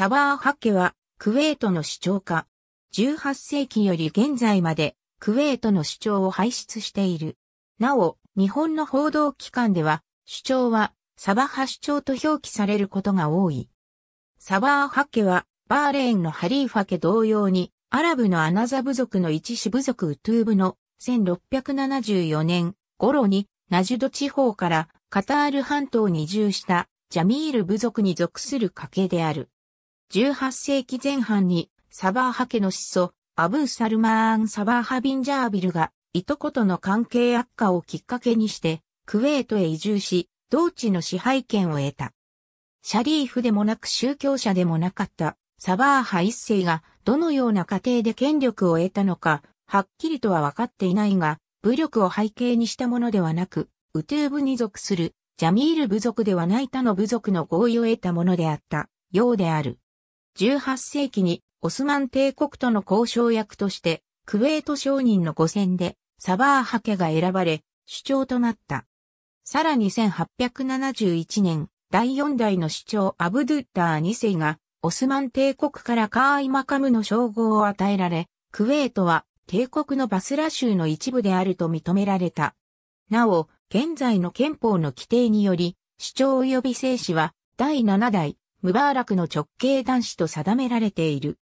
サバーハッケはクウェートの首長家。18世紀より現在までクウェートの首長を輩出している。なお、日本の報道機関では首長はサバハ首長と表記されることが多い。サバーハッケはバーレーンのハリーファ家同様にアラブのアナザ部族の一種部族ウトゥーブの1674年頃にナジュド地方からカタール半島に移住したジャミール部族に属する家系である。18世紀前半にサバーハ家の始祖、アブー・サルマーン・サバーハ・ビンジャービルが、いとことの関係悪化をきっかけにして、クウェートへ移住し、同地の支配権を得た。シャリーフでもなく宗教者でもなかったサバーハ一世がどのような過程で権力を得たのか、はっきりとは分かっていないが、武力を背景にしたものではなく、ウトゥーブに属するジャミール部族ではない他の部族の合意を得たものであったようである。18世紀にオスマン帝国との交渉役として、クウェート商人の御選でサバーハ家が選ばれ、主張となった。さらに1871年、第4代の主張アブドゥッダー2世が、オスマン帝国からカーイマカムの称号を与えられ、クウェートは帝国のバスラ州の一部であると認められた。なお、現在の憲法の規定により、主張及び聖子は第7代ムバーラクの直系男子と定められている。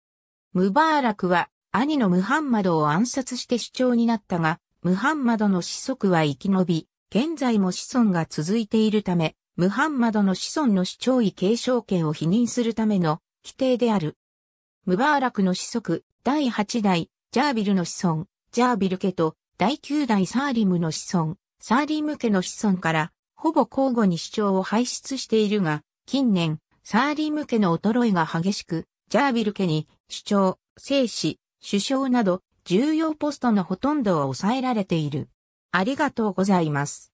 ムバーラクは兄のムハンマドを暗殺して主張になったが、ムハンマドの子息は生き延び、現在も子孫が続いているため、ムハンマドの子孫の主張位継承権を否認するための規定である。ムバーラクの子息、第8代、ジャービルの子孫、ジャービル家と第9代サーリムの子孫、サーリム家の子孫から、ほぼ交互に主張を輩出しているが、近年、サーリム家の衰えが激しく、ジャービル家に首長、聖子、首相など重要ポストのほとんどを抑えられている。ありがとうございます。